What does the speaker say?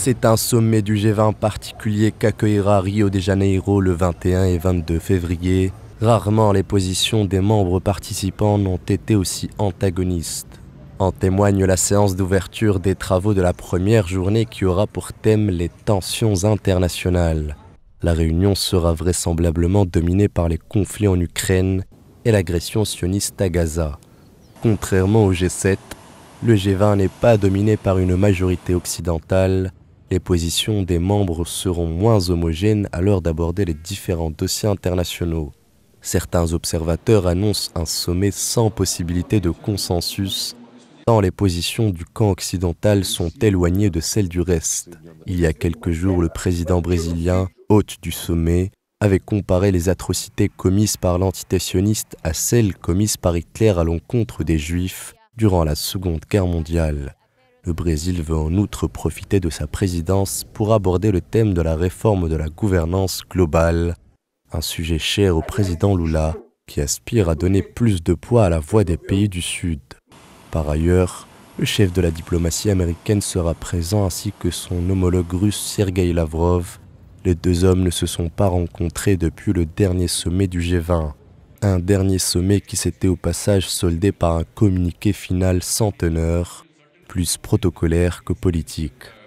C'est un sommet du G20 particulier qu'accueillera Rio de Janeiro le 21 et 22 février. Rarement les positions des membres participants n'ont été aussi antagonistes. En témoigne la séance d'ouverture des travaux de la première journée qui aura pour thème les tensions internationales. La réunion sera vraisemblablement dominée par les conflits en Ukraine et l'agression sioniste à Gaza. Contrairement au G7, le G20 n'est pas dominé par une majorité occidentale, les positions des membres seront moins homogènes à l'heure d'aborder les différents dossiers internationaux. Certains observateurs annoncent un sommet sans possibilité de consensus, tant les positions du camp occidental sont éloignées de celles du reste. Il y a quelques jours, le président brésilien, hôte du sommet, avait comparé les atrocités commises par l'antitétionniste à celles commises par Hitler à l'encontre des Juifs durant la Seconde Guerre mondiale. Le Brésil veut en outre profiter de sa présidence pour aborder le thème de la réforme de la gouvernance globale, un sujet cher au président Lula qui aspire à donner plus de poids à la voix des pays du Sud. Par ailleurs, le chef de la diplomatie américaine sera présent ainsi que son homologue russe Sergei Lavrov. Les deux hommes ne se sont pas rencontrés depuis le dernier sommet du G20, un dernier sommet qui s'était au passage soldé par un communiqué final sans teneur plus protocolaire que politique.